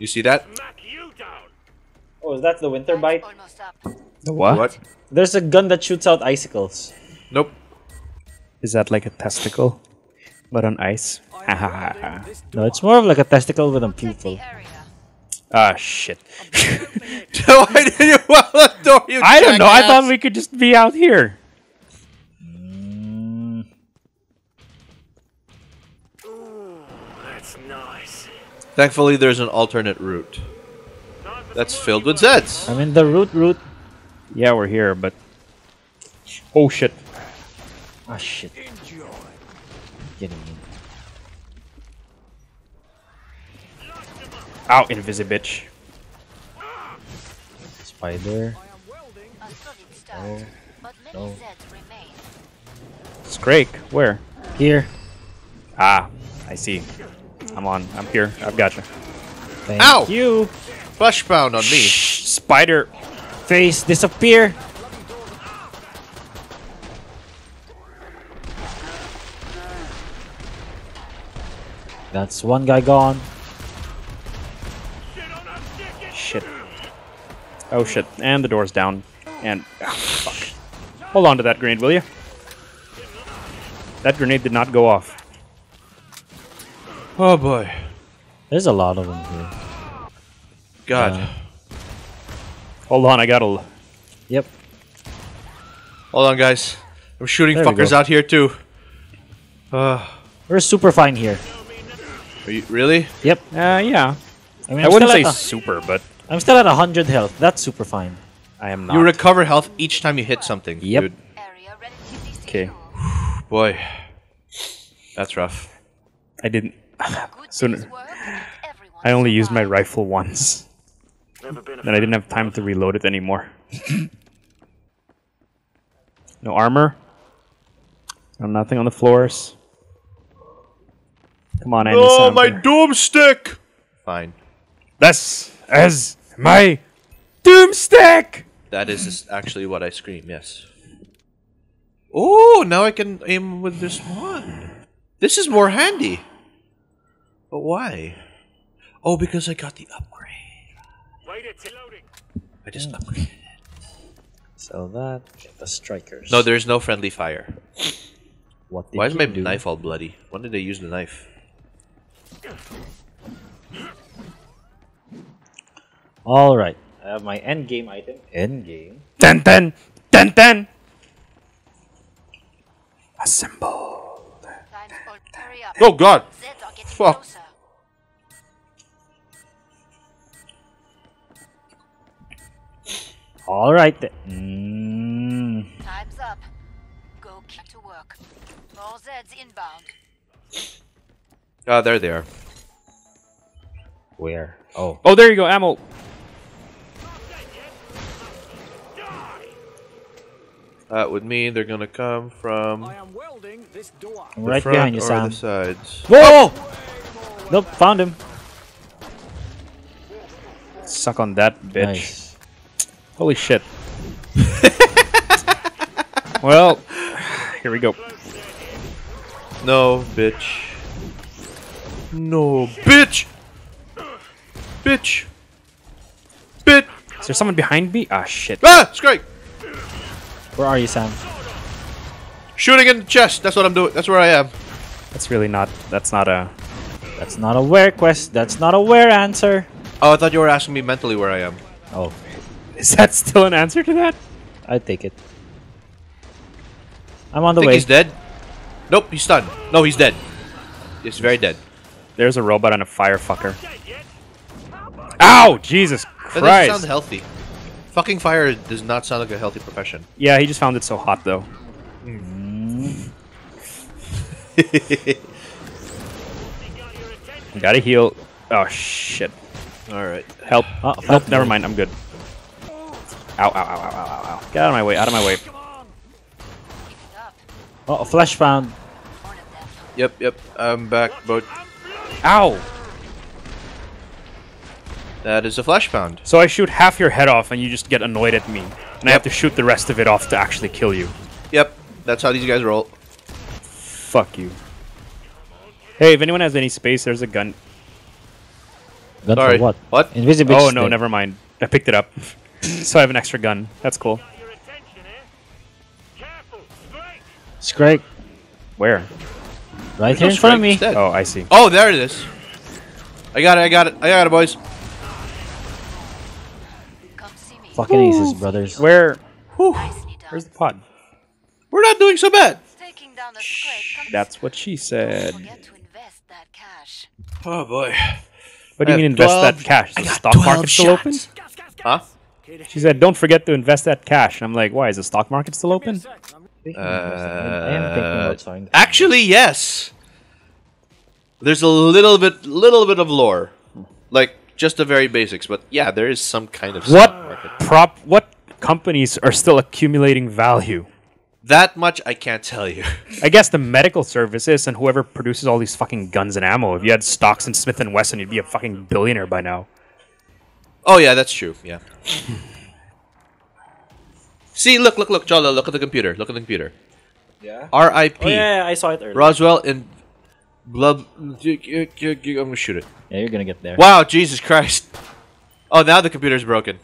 You see that? Oh, is that the winter bite? The what? What? There's a gun that shoots out icicles. Nope. Is that like a testicle? But on ice? Ha ha ha ha. No, it's more of like a testicle with a pupil. Ah, shit. Why did you well the door, you I don't know. I thought we could just be out here. Thankfully, there's an alternate route. That's filled with Zeds. I mean, the root root. Yeah, we're here, but. Oh shit. Ah, shit. Getting in. Ow, invisibitch. Spider. A solid. But many no. Zeds remain. Scrake, where? Here. Ah, I see. I'm on. I'm here. I've got you. Thank Ow! you. Fleshpound on me. Shh, spider. Face, disappear. That's one guy gone. Shit. Oh shit. And the door's down. And ah, fuck. Hold on to that grenade, will you? That grenade did not go off. Oh boy. There's a lot of them here. God. Uh, Hold on, I gotta. Yep. Hold on, guys. I'm shooting There fuckers out here too. Uh, We're super fine here. are you, really? Yep. Uh, yeah. I mean, I wouldn't say a- super, but I'm still at 100 health. That's super fine. I am not. You recover health each time you hit something. Yep. Dude. Area Okay. Boy. That's rough. I didn't. Good So day's n- work and everyone I only used my rifle once. Then I didn't have time to reload it anymore. no armor. No nothing on the floors. Come on, Andy Oh, my Samberg. doomstick! Fine. This is my doomstick. That is actually what I scream, yes. Oh, now I can aim with this one. This is more handy. But why? Oh, because I got the upgrade. I just hmm. upgraded. It. So that the strikers. No, there's no friendly fire. What did Why is my do? knife all bloody? When did they use the knife? All right. I have my end game item. End game. Ten ten ten ten. Assemble. Time to hurry up. Oh god! Zeds are Fuck. All right. then. Mm. Time's up. Go get to work. More Zeds inbound. Ah, there they are. Where? Oh. Oh, there you go, ammo. That would mean they're gonna come from I am this door. The right front behind you, or Sam. the sides. Whoa! Nope, found him. Suck on that, bitch. Nice. Holy shit. well, here we go. No, bitch. No, bitch! Bitch! Bit! Is there someone behind me? Ah, shit. Ah! Strike! Where are you, Sam? Shooting in the chest. That's what I'm doing. That's where I am. That's really not. That's not a. That's not a where quest. That's not a where answer. Oh, I thought you were asking me mentally where I am. Oh, Is that still an answer to that? I take it. I'm on the think way. he's dead. Nope, he's stunned. No, he's dead. He's very dead. There's a robot and a firefucker. Ow! Jesus Christ! That doesn't sound healthy. Fucking fire does not sound like a healthy profession. Yeah, he just found it so hot though. Gotta heal. Oh shit! Alright. Help! Oh, Help! fuck Never mind. I'm good. Ow! Ow! Ow! Ow! Ow! Ow! Get out of my way! Out of my way! Pick it up. Oh, flesh pound. One of them. Yep, yep. I'm back, but Ow! that is a flesh pound. So I shoot half your head off, and you just get annoyed at me, and I have to shoot the rest of it off to actually kill you. Yep, that's how these guys roll. Fuck you. Hey, if anyone has any space, there's a gun. Gun Sorry. for what? What? Invisibility. Oh no, never mind. I picked it up. So I have an extra gun. That's cool. Your attention here. Careful, straight. Scrake. Where? Right There's here no in front of me. dead. Oh, I see. Oh, there it is. I got it. I got it. I got it, boys. Come see me. Fucking aces, brothers. Where? Nicely done. Where's the pod? We're not doing so bad. Taking down the Scrake comes That's what she said. Forget to invest that cash. Oh boy. What do you mean invest 12 that cash? Is the stock 12 market still open? Huh? She said, "Don't forget to invest that cash." And I'm like, "Why is the stock market still open?" I am thinking Uh, actually, yes. There's a little bit, little bit of lore, like just the very basics. But yeah, there is some kind of stock What market. prop? What companies are still accumulating value? That much I can't tell you. I guess the medical services and whoever produces all these fucking guns and ammo. If you had stocks in Smith and Wesson, you'd be a fucking billionaire by now. Oh yeah, that's true. Yeah. See, look, look, look, Cholo, look at the computer. Look at the computer. Yeah. R.I.P. Oh yeah, I saw it earlier. Roswell and Blood. I'm gonna shoot it. Yeah, you're gonna get there. Wow, Jesus Christ. Oh, now the computer's broken.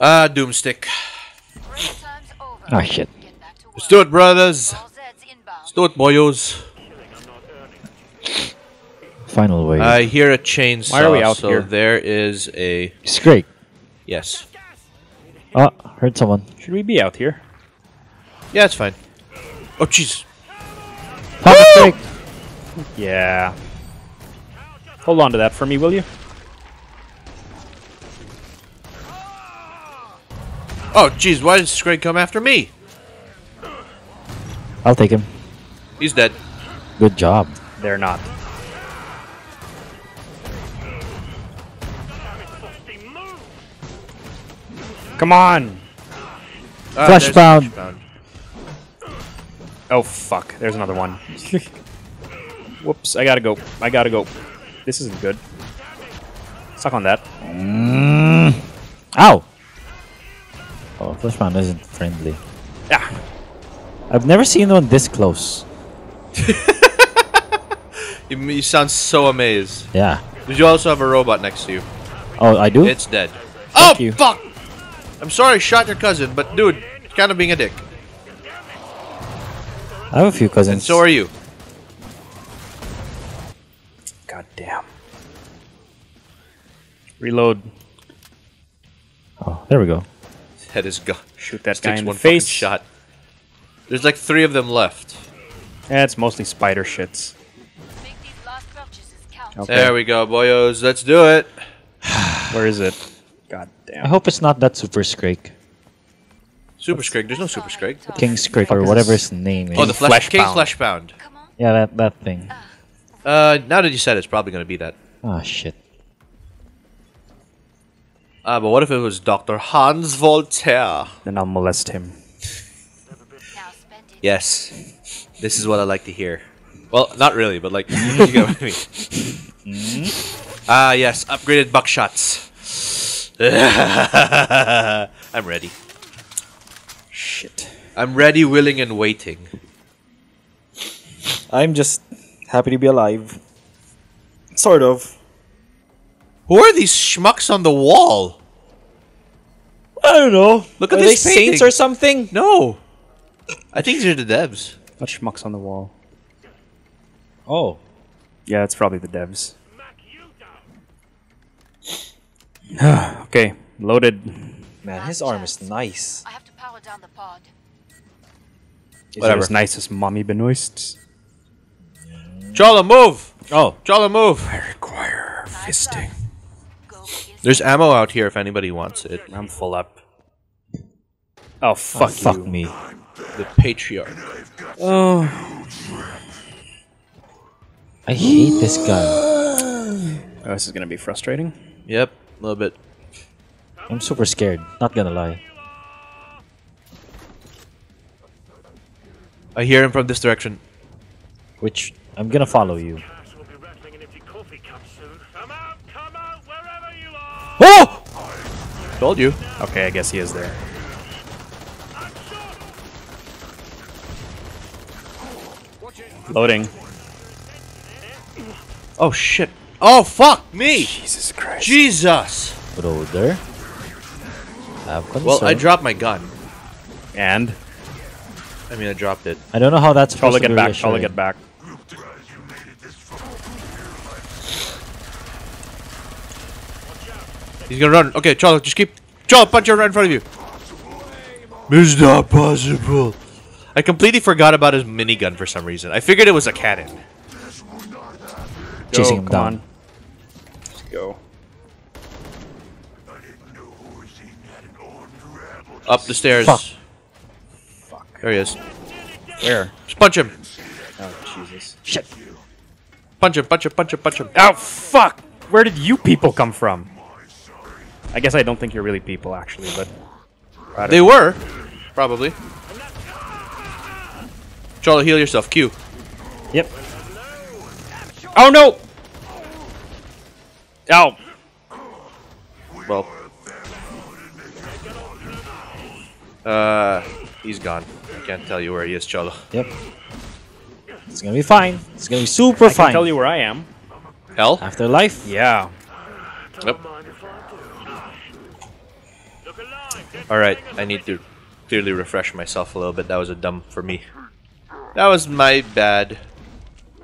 I'm about to Ah, Doomstick. Break time's over. Shit. Get back to work. Let's do it, brothers. All Zeds. Let's do it, boyos. Final wave. I hear a chainsaw. Why are we out so here? there is a Scrake. yes. Oh, heard someone. Should we be out here? Yeah, it's fine. Oh, jeez. Pop a Scrake. Yeah. Hold on to that for me, will you? Oh, jeez. Why did Scrake come after me? I'll take him. He's dead. Good job. They're not. Come on! Ah, Flesh there's bound. Flesh pound. Oh fuck! There's another one. Whoops! I gotta go. I gotta go. This isn't good. Suck on that. Ow. Oh, Fleshman isn't friendly. Yeah. I've never seen one this close. You, you sound so amazed. Yeah. Did you also have a robot next to you? Oh, I do. It's dead. oh, you. fuck! I'm sorry I shot your cousin, but dude, you're kind of being a dick. I have a few cousins. And so are you. God damn. Reload. Oh, there we go. His head is gone. Shoot that guy in the one fucking face. shot. There's like three of them left. Yeah, it's mostly spider shits. Make these last purchases count. Okay. There we go, boyos. Let's do it. Where is it? God damn. I hope it's not that Super Scrake. Super Scrake. There's no Super Scrake. King Scrake or whatever his name is. Oh, the flesh, Fleshpound. King Fleshpound. Yeah, that, that thing. Uh, now that you said it, it's probably gonna be that. Ah, shit. Ah, but what if it was Dr. Hans Volter? Then I'll molest him. Now spend it. Yes. This is what I like to hear. Well, not really, but like, you get what I mean. Ah, yes, upgraded buckshots. I'm ready. Shit. I'm ready, willing, and waiting. I'm just happy to be alive. Sort of. Who are these schmucks on the wall? I don't know. Look at Are this they saints or something? No. I think these are the devs. What schmucks on the wall? Oh. Yeah, it's probably the devs. okay, loaded. Man, his arm is nice. I have to power down the pod. Is Whatever. it as nice as mommy benoist? Jala, move! Oh. Jala, move! I require fisting. There's ammo out here if anybody wants it. I'm full up. Oh fuck oh, Fuck you. me. The patriarch. Oh. I hate this guy. oh, this is gonna be frustrating. Yep, a little bit. I'm super scared. Not gonna lie. I hear him from this direction. Which I'm gonna follow you. Oh! Told you. Okay, I guess he is there. Loading. Oh shit. Oh fuck me. Jesus Christ. Jesus. Brother. Have concern. Well, I dropped my gun. And I mean, I dropped it. I don't know how that's supposed Cholo, to get back. Cholo, reassuring. get back. He's gonna run. Okay, Charlie, just keep. Charlie, punch her right in front of you. It's not possible. I completely forgot about his minigun for some reason. I figured it was a cannon. Chasing Go, him down. on. Let's go. Up the stairs. Fuck. There he is. Where? Just punch him. Oh, Jesus. Shit. Punch him, punch him, punch him, punch him. Oh, fuck! Where did you people come from? I guess I don't think you're really people, actually, but... They know. were. Probably. Charlie, heal yourself. Q. Yep. Oh, no! Oh! Well. Uh, he's gone. I can't tell you where he is, Cholo. Yep. It's gonna be fine. It's gonna be super I can fine. tell you where I am. Hell? Afterlife. Yeah. Yep. Alright, I need to clearly refresh myself a little bit. That was a dumb for me. That was my bad.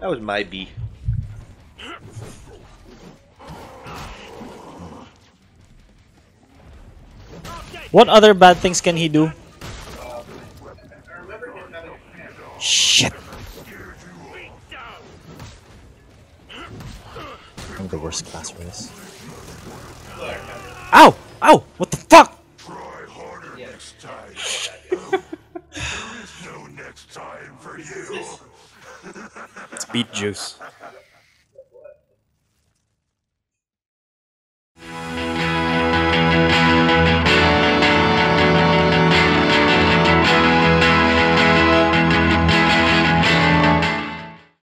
That was my B. What other bad things can he do? Shit. I'm the worst class for this. Ow! Ow! What the fuck? It's beet juice.